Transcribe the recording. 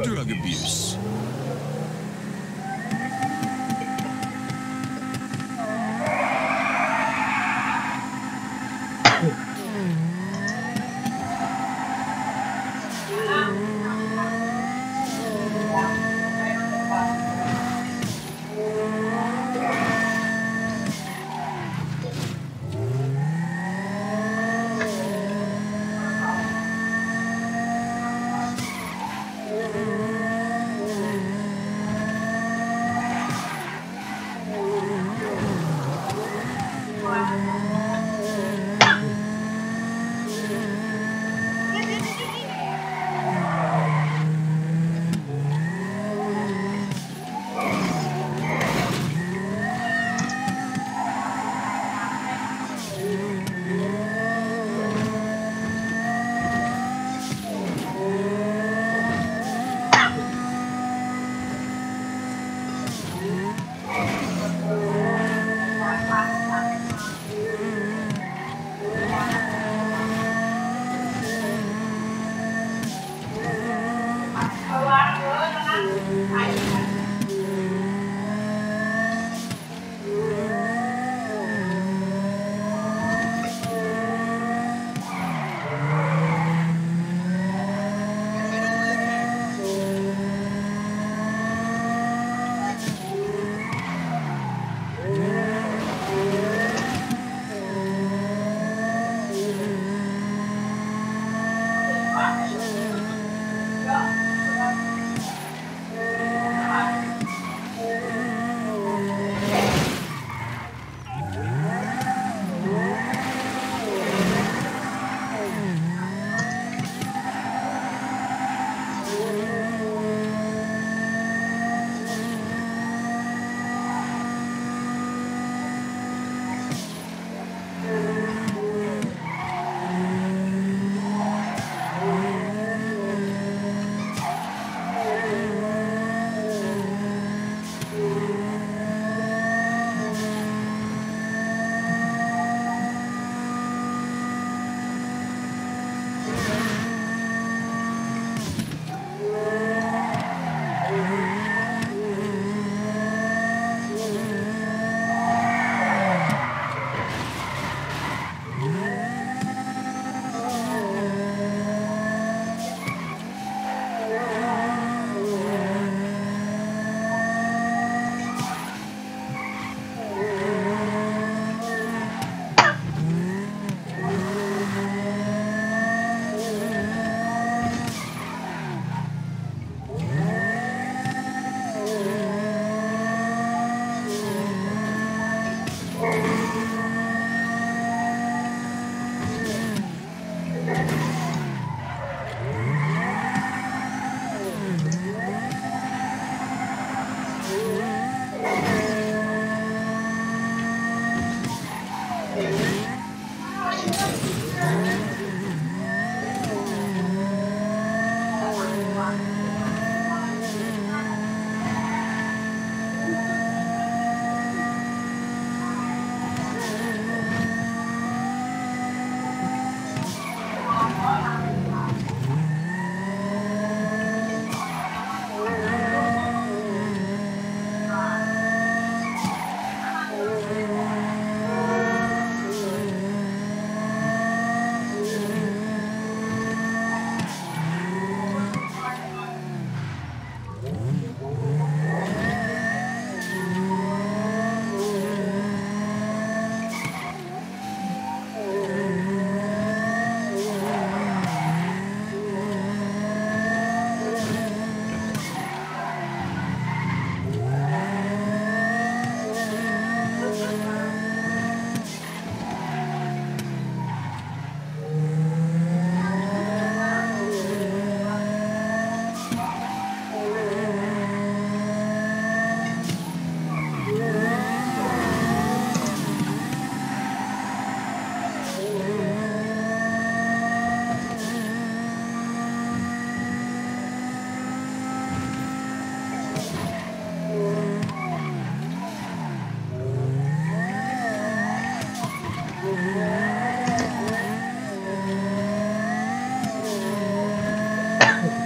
drug, abuse. I Yeah.